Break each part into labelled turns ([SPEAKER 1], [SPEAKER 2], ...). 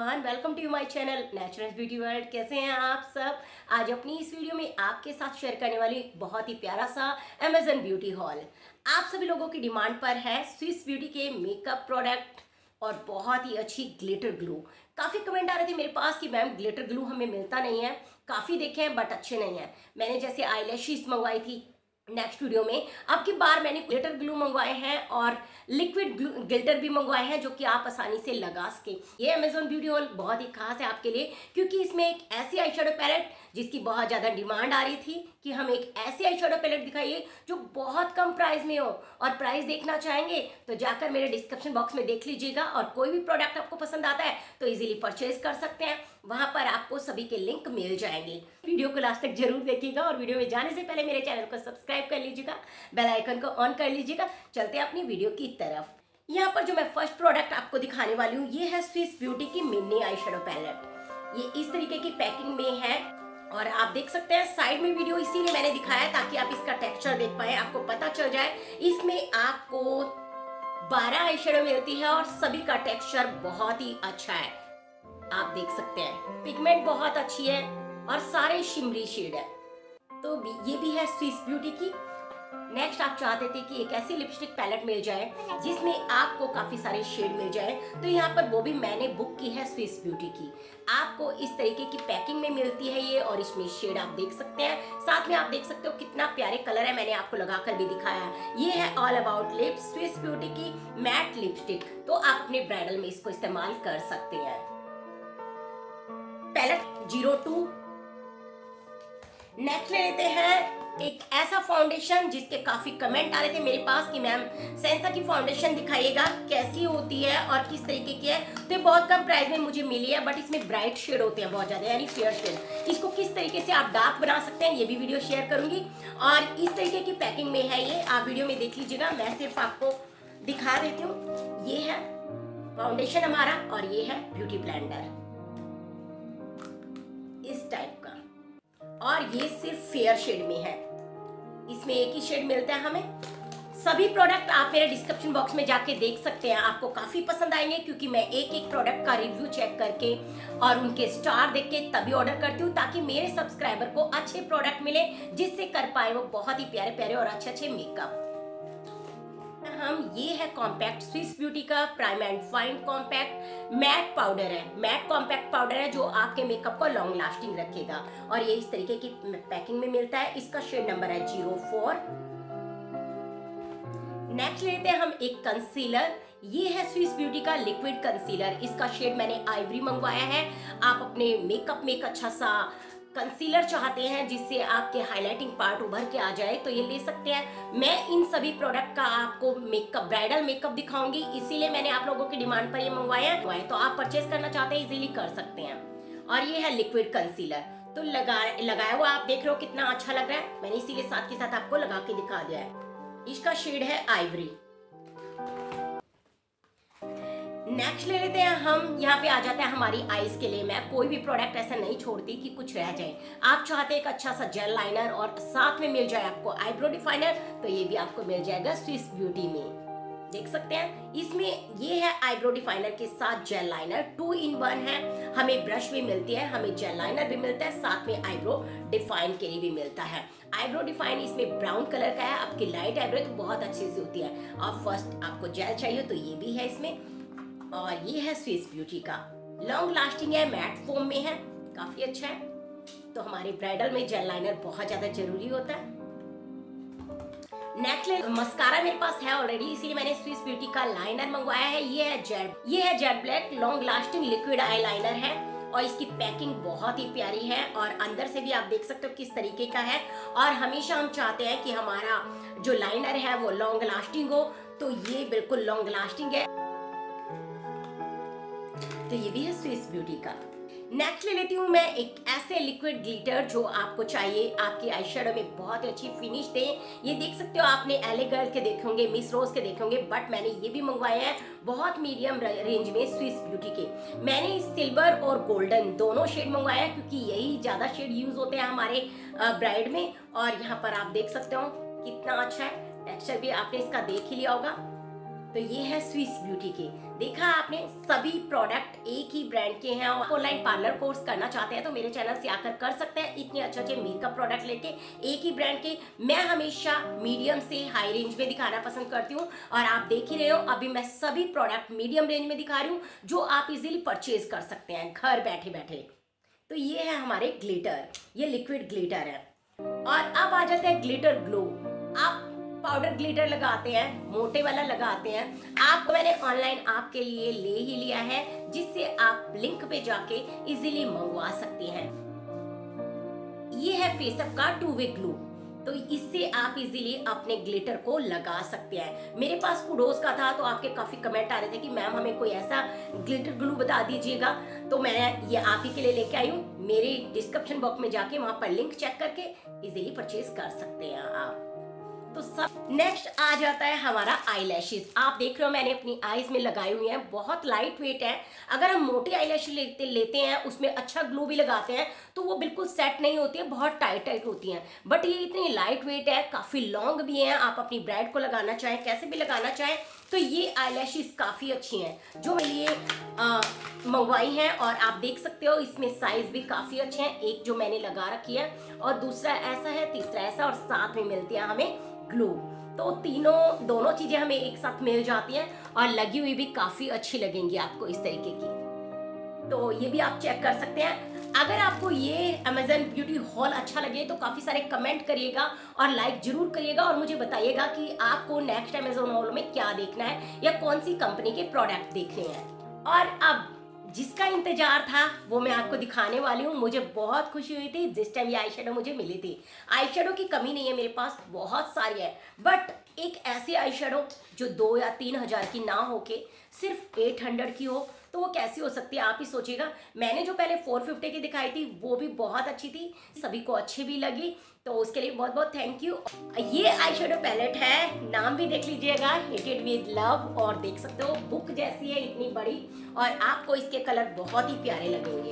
[SPEAKER 1] Everyone welcome to my channel natural beauty world कैसे हैं आप सब? आज अपनी इस वीडियो में आपके साथ शेयर करने वाली बहुत ही प्यारा सा अमेजन ब्यूटी हॉल आप सभी लोगों की डिमांड पर है स्विस ब्यूटी के मेकअप प्रोडक्ट और बहुत ही अच्छी ग्लिटर ग्लू काफ़ी कमेंट आ रहे थे मेरे पास कि मैम ग्लिटर ग्लू हमें मिलता नहीं है। काफ़ी देखे हैं बट अच्छे नहीं हैं। मैंने जैसे आई मंगवाई थी नेक्स्ट वीडियो में। अब की बार मैंने ग्लिटर ग्लू मंगवाए हैं और लिक्विड ग्लू ग्लिटर भी मंगवाए हैं जो कि आप आसानी से लगा सके। ये अमेजोन हॉल बहुत ही खास है आपके लिए, क्योंकि इसमें एक ऐसी आई शेडो पैलेट जिसकी बहुत ज़्यादा डिमांड आ रही थी कि हम एक ऐसी आई शेडो पैलेट दिखाइए जो बहुत कम प्राइस में हो। और प्राइस देखना चाहेंगे तो जाकर मेरे डिस्क्रिप्शन बॉक्स में देख लीजिएगा और कोई भी प्रोडक्ट आपको पसंद आता है तो ईजिली परचेज कर सकते हैं। वहाँ पर आपको सभी के लिंक मिल जाएँगे। वीडियो को लास्ट तक ज़रूर देखिएगा और वीडियो में जाने से पहले मेरे चैनल को सब्सक्राइब कर लीजिएगा, बेल आइकन को ऑन कर लीजिएगा। चलते हैं अपनी वीडियो की तरफ़। यहाँ पर जो मैं फ़र्स्ट प्रोडक्ट आपको दिखाने वाली हूँ, ये है स्विस ब्यूटी की मिनी आई पैलेट ये इस तरीके की पैकिंग में है और आप देख सकते हैं साइड में वीडियो इसीलिए मैंने दिखाया ताकि आप इसका टेक्सचर देख पाए, आपको पता चल जाए। इसमें आपको 12 आई मिलती है और सभी का टेक्सचर बहुत ही अच्छा है। आप देख सकते हैं। पिगमेंट बहुत अच्छी है। और सारे शिमरी शेड है। तो ये भी है स्विस ब्यूटी की। नेक्स्ट आप चाहते थे कि एक ऐसी लिपस्टिक पैलेट मिल जाए, जिसमें आपको काफ़ी सारे शेड मिल जाए तो यहाँ पर वो भी मैंने बुक की है स्विस ब्यूटी की। आपको इस तरीके की पैकिंग में मिलती है ये, और इसमें शेड आप देख सकते हैं। साथ में आप देख सकते हो कितना प्यारे कलर है, मैंने आपको लगाकर भी दिखाया ये है all about lips Swiss beauty की मैट लिपस्टिक तो आप अपने ब्राइडल में इसको इस्तेमाल कर सकते हैं। पैलेट ज़ीरो टू नेक्स्ट ले लेते हैं एक ऐसा फाउंडेशन जिसके काफ़ी कमेंट आ रहे थे मेरे पास कि मैम सेंसा की फाउंडेशन दिखाइएगा, कैसी होती है और किस तरीके की है। तो ये बहुत कम प्राइस में मुझे मिली है बट इसमें ब्राइट शेड होते हैं बहुत ज़्यादा, यानी फेयर शेड इसको किस तरीके से आप डार्क बना सकते हैं, ये भी वीडियो शेयर करूँगी। और इस तरीके की पैकिंग में है ये, आप वीडियो में देख लीजिएगा, मैं सिर्फ़ आपको दिखा देती हूँ। ये है फाउंडेशन हमारा और ये है ब्यूटी ब्लेंडर और ये सिर्फ़ फेयर शेड में है। इसमें एक ही शेड मिलता है हमें। सभी प्रोडक्ट आप मेरे डिस्क्रिप्शन बॉक्स में जाके देख सकते हैं। आपको काफ़ी पसंद आएँगे क्योंकि मैं एक एक प्रोडक्ट का रिव्यू चेक करके और उनके स्टार देख के तभी ऑर्डर करती हूँ ताकि मेरे सब्सक्राइबर को अच्छे प्रोडक्ट मिले, जिससे कर पाए वो बहुत ही प्यारे प्यारे और अच्छे अच्छे मेकअप हम ये है कॉम्पैक्ट स्विस ब्यूटी का prime and fine compact matte powder है. मैट कॉम्पैक्ट पाउडर है जो आपके मेकअप को लॉन्ग लास्टिंग रखेगा. और ये इस तरीके की पैकिंग में मिलता है. इसका शेड नंबर है ज़ीरो फोर नेक्स्ट लेते हैं हम एक कंसीलर ये है स्विस ब्यूटी का लिक्विड कंसीलर इसका शेड मैंने आइवरी मंगवाया है. आप अपने मेकअप में एक अच्छा सा कंसीलर चाहते हैं, जिससे आपके हाइलाइटिंग पार्ट उभर के आ जाए तो ये ले सकते हैं। मैं इन सभी प्रोडक्ट का आपको मेकअप ब्राइडल मेकअप दिखाऊँगी। इसीलिए मैंने आप लोगों की डिमांड पर ये मंगवाया है। तो आप परचेज करना चाहते हैं इजीली कर सकते हैं। और ये है लिक्विड कंसीलर तो लगा, लगाया हुआ आप देख रहे हो कितना अच्छा लग रहा है। मैंने इसीलिए साथ के साथ आपको लगा के दिखा दिया है। इसका शेड है आइवरी नेक्स्ट ले लेते हैं, हम यहाँ पे आ जाते हैं हमारी आईज के लिए। मैं कोई भी प्रोडक्ट ऐसा नहीं छोड़ती कि कुछ रह जाए। आप चाहते हैं एक अच्छा सा जेल लाइनर और साथ में मिल जाए आपको आईब्रो डिफाइनर तो ये भी आपको मिल जाएगा स्विस ब्यूटी में। देख सकते हैं, इसमें ये है आईब्रो डिफाइनर के साथ gel liner two in one है। हमें ब्रश भी मिलती है, हमें जेल लाइनर भी मिलता है, साथ में आईब्रो डिफाइन के लिए भी मिलता है। आईब्रो डिफाइन इसमें ब्राउन कलर का है, आपकी लाइट आईब्रो तो बहुत अच्छे से होती है। और फ़र्स्ट आपको जेल चाहिए तो ये भी है इसमें। और ये है स्विस ब्यूटी का। लॉन्ग लास्टिंग है मैट फोम में है, काफ़ी अच्छा है। तो हमारे ब्राइडल में जेल लाइनर बहुत ज़्यादा ज़रूरी होता है। नेकलेस मस्कारा मेरे पास है ऑलरेडी इसीलिए मैंने स्विस ब्यूटी का लाइनर मंगवाया है। ये है जेड ये है jet black long lasting liquid eyeliner है। और इसकी पैकिंग बहुत ही प्यारी है और अंदर से भी आप देख सकते हो किस तरीके का है। और हमेशा हम चाहते हैं कि हमारा जो लाइनर है वो लॉन्ग लास्टिंग हो। तो ये बिल्कुल लॉन्ग लास्टिंग है। तो ये भी है स्विस ब्यूटी का। नेक्स्ट ले लेती हूँ मैं एक ऐसे लिक्विड ग्लिटर जो आपको चाहिए। आपके आई में बहुत ही अच्छी फिनिश दे। ये देख सकते हो आपने एले गर्ल के देखे होंगे मिस रोज के देखे होंगे बट मैंने ये भी मंगवाया है बहुत मीडियम रेंज में स्विस ब्यूटी के। मैंने सिल्वर और गोल्डन दोनों शेड मंगवाया क्योंकि यही ज़्यादा शेड यूज़ होते हैं हमारे ब्राइड में। और यहाँ पर आप देख सकते हो कितना अच्छा है। टेक्सचर भी आपने इसका देख ही लिया होगा। तो ये है स्विस ब्यूटी के। देखा आपने? सभी प्रोडक्ट एक ही ब्रांड के हैं और ऑनलाइन पार्लर कोर्स करना चाहते हैं तो मेरे चैनल से आकर कर सकते हैं इतने अच्छे अच्छे मेकअप प्रोडक्ट लेके एक ही ब्रांड के। मैं हमेशा मीडियम से हाई रेंज में दिखाना पसंद करती हूँ और आप देख ही रहे हो, अभी मैं सभी प्रोडक्ट मीडियम रेंज में दिखा रही हूँ जो आप इजिली परचेज कर सकते हैं घर बैठे बैठे तो ये है हमारे ग्लिटर ये लिक्विड ग्लिटर है। और अब आ जाते हैं ग्लिटर ग्लो आप पाउडर ग्लिटर लगाते हैं, मोटे वाला लगाते हैं। आपको मैंने ऑनलाइन आपके लिए ले ही लिया है, जिससे आप लिंक पे जाके इजीली मंगवा सकते हैं। ये है फेसअप का टू वे ग्लू तो इससे आप इजीली अपने ग्लिटर को लगा सकते हैं। मेरे पास कुडोस का था तो आपके काफ़ी कमेंट आ रहे थे कि, मैम, हमें कोई ऐसा ग्लिटर ग्लू बता दीजिएगा? तो मैं ये आप ही के लिए लेके आई हूँ। मेरे डिस्क्रिप्शन बॉक्स में जाके वहाँ पर लिंक चेक करके इजीली परचेज कर सकते हैं आप। सब। नेक्स्ट आ जाता है हमारा आई आप देख रहे हो मैंने अपनी आईज में लगाई हुई है। बहुत लाइट वेट है। अगर हम मोटी आई लेते लेते हैं, उसमें अच्छा ग्लू भी लगाते हैं तो वो बिल्कुल सेट नहीं होती है, बहुत टाइट टाइट होती हैं। बट ये इतनी लाइट वेट है, काफ़ी लॉन्ग भी है। आप अपनी ब्राइड को लगाना चाहें, कैसे भी लगाना चाहें तो ये आई काफ़ी अच्छी हैं। जो लिए मंगवाई हैं, और आप देख सकते हो, इसमें साइज़ भी काफ़ी अच्छे हैं। एक जो मैंने लगा रखी है, और दूसरा ऐसा है, तीसरा ऐसा, और साथ में मिलती है हमें। ग्लू। तो तीनों, दोनों चीज़ें हमें एक साथ मिल जाती हैं और लगी हुई भी काफ़ी अच्छी लगेंगी आपको इस तरीके की। तो ये भी आप चेक कर सकते हैं। अगर आपको ये अमेजन ब्यूटी हॉल अच्छा लगे तो काफ़ी सारे कमेंट करिएगा और लाइक ज़रूर करिएगा और मुझे बताइएगा कि आपको नेक्स्ट अमेजोन हॉल में क्या देखना है या कौन सी कंपनी के प्रोडक्ट देखने हैं। और अब जिसका इंतज़ार था, वो मैं आपको दिखाने वाली हूँ। मुझे बहुत खुशी हुई थी, जिस टाइम ये आई शेडो मुझे मिली थी। आई शेडो की कमी नहीं है मेरे पास, बहुत सारी है। बट एक ऐसी आई शेडो जो दो या तीन हज़ार की ना हो के सिर्फ़ एट हंड्रेड की हो तो वो कैसी हो सकती है, आप ही सोचिएगा। मैंने जो पहले फोर फिफ्टी की दिखाई थी, वो भी बहुत अच्छी थी, सभी को अच्छी भी लगी तो उसके लिए बहुत बहुत थैंक यू ये आई शेडो पैलेट है, नाम भी देख लीजिएगा हिटेड विद लव और देख सकते हो बुक जैसी है, इतनी बड़ी, और आपको इसके कलर बहुत ही प्यारे लगेंगे।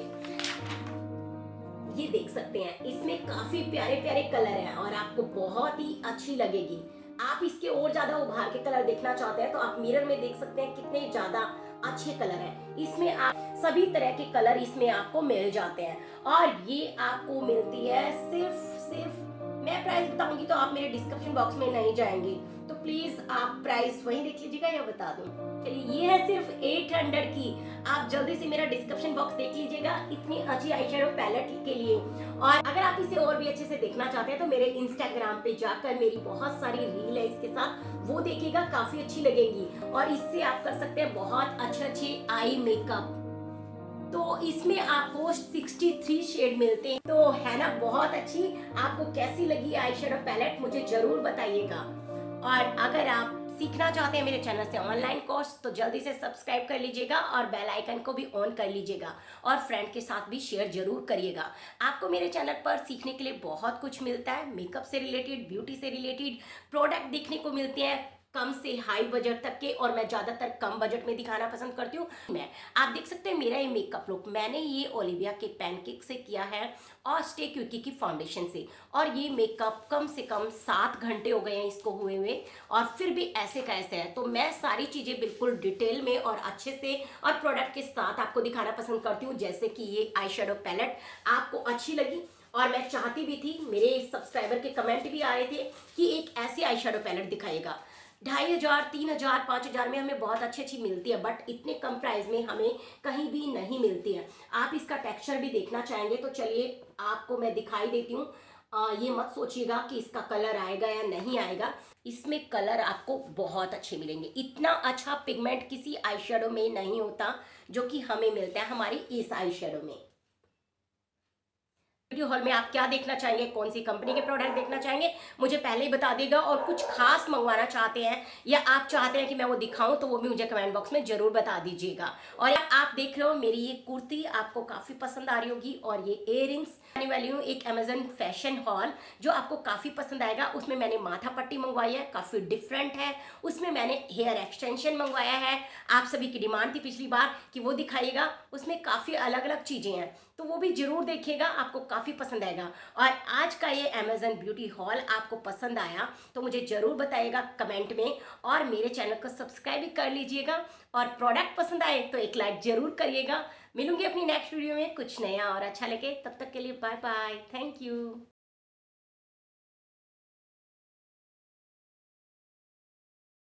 [SPEAKER 1] ये देख सकते हैं, इसमें काफ़ी प्यारे प्यारे कलर हैं, और आपको बहुत ही अच्छी लगेगी। आप इसके और ज़्यादा उभार के कलर देखना चाहते हैं तो आप मिरर में देख सकते हैं, कितने ज़्यादा अच्छे कलर हैं। इसमें आप सभी तरह के कलर इसमें आपको मिल जाते हैं। और ये आपको मिलती है सिर्फ़ सिर्फ़, मैं प्राइस बताऊँगी तो आप मेरे डिस्क्रिप्शन बॉक्स में नहीं जाएँगे। तो प्लीज़ आप प्राइस वही देख लीजिएगा या बता दो? चलिए ये है सिर्फ़ 800 की। आप जल्दी से मेरा डिस्क्रिप्शन बॉक्स देख लीजिएगा, इतनी अच्छी आई शेडो पैलेट के लिए। और अगर आप इसे और भी अच्छे से देखना चाहते हैं तो मेरे इंस्टाग्राम पे जाकर मेरी बहुत सारी रील है इसके साथ, वो देखिएगा, काफ़ी अच्छी लगेगी। और इससे आप कर सकते हैं बहुत अच्छे अच्छे आई मेकअप तो इसमें आपको 63 शेड मिलते हैं। तो है ना, बहुत अच्छी, आपको कैसी लगी आई पैलेट मुझे ज़रूर बताइएगा। और अगर आप सीखना चाहते हैं मेरे चैनल से ऑनलाइन कोर्स तो जल्दी से सब्सक्राइब कर लीजिएगा और बेल आइकन को भी ऑन कर लीजिएगा और फ्रेंड के साथ भी शेयर ज़रूर करिएगा। आपको मेरे चैनल पर सीखने के लिए बहुत कुछ मिलता है मेकअप से रिलेटेड ब्यूटी से रिलेटेड प्रोडक्ट देखने को मिलते हैं। कम से हाई बजट तक के और मैं ज़्यादातर कम बजट में दिखाना पसंद करती हूँ। मैं, आप देख सकते हैं मेरा ये मेकअप लुक मैंने ये ओलिविया के पैनकेक से किया है और स्टे क्यूकी की फाउंडेशन से। और ये मेकअप कम से कम सात घंटे हो गए हैं इसको हुए हुए और फिर भी ऐसे कैसे है। तो मैं सारी चीज़ें बिल्कुल डिटेल में और अच्छे से और प्रोडक्ट के साथ आपको दिखाना पसंद करती हूँ। जैसे कि ये आई पैलेट आपको अच्छी लगी और मैं चाहती भी थी, मेरे सब्सक्राइबर के कमेंट भी आ रहे थे कि एक ऐसी आई पैलेट दिखाएगा ढाई हज़ार, तीन हज़ार, पाँच हज़ार में हमें बहुत अच्छी अच्छी मिलती है बट इतने कम प्राइस में हमें कहीं भी नहीं मिलती है। आप इसका टेक्सचर भी देखना चाहेंगे तो चलिए आपको मैं दिखाई देती हूँ। ये मत सोचिएगा कि इसका कलर आएगा या नहीं आएगा। इसमें कलर आपको बहुत अच्छे मिलेंगे। इतना अच्छा पिगमेंट किसी आई में नहीं होता जो कि हमें मिलता है हमारी इस आई में। वीडियो हॉल में आप क्या देखना चाहेंगे, कौन सी कंपनी के प्रोडक्ट देखना चाहेंगे, मुझे पहले ही बता देगा और कुछ खास मंगवाना चाहते हैं या आप चाहते हैं कि मैं वो दिखाऊँ तो वो भी मुझे कमेंट बॉक्स में ज़रूर बता दीजिएगा। और आप देख रहे हो, मेरी ये कुर्ती आपको काफ़ी पसंद आ रही होगी और ये इयर आने वाली हूँ एक अमेजन फ़ैशन हॉल जो आपको काफ़ी पसंद आएगा। उसमें मैंने माथा पट्टी मंगवाई है, काफ़ी डिफरेंट है। उसमें मैंने हेयर एक्सटेंशन मंगवाया है। आप सभी की डिमांड थी पिछली बार कि वो दिखाइएगा। उसमें काफ़ी अलग अलग चीज़ें हैं। तो वो भी ज़रूर देखिएगा आपको काफ़ी पसंद आएगा। और आज का ये अमेजन ब्यूटी हॉल आपको पसंद आया तो मुझे ज़रूर बताइएगा कमेंट में और मेरे चैनल को सब्सक्राइब भी कर लीजिएगा और प्रोडक्ट पसंद आए तो एक लाइक ज़रूर करिएगा। मिलूँगी अपनी नेक्स्ट वीडियो में कुछ नया और अच्छा लगे तब तक के लिए बाय बाय थैंक यू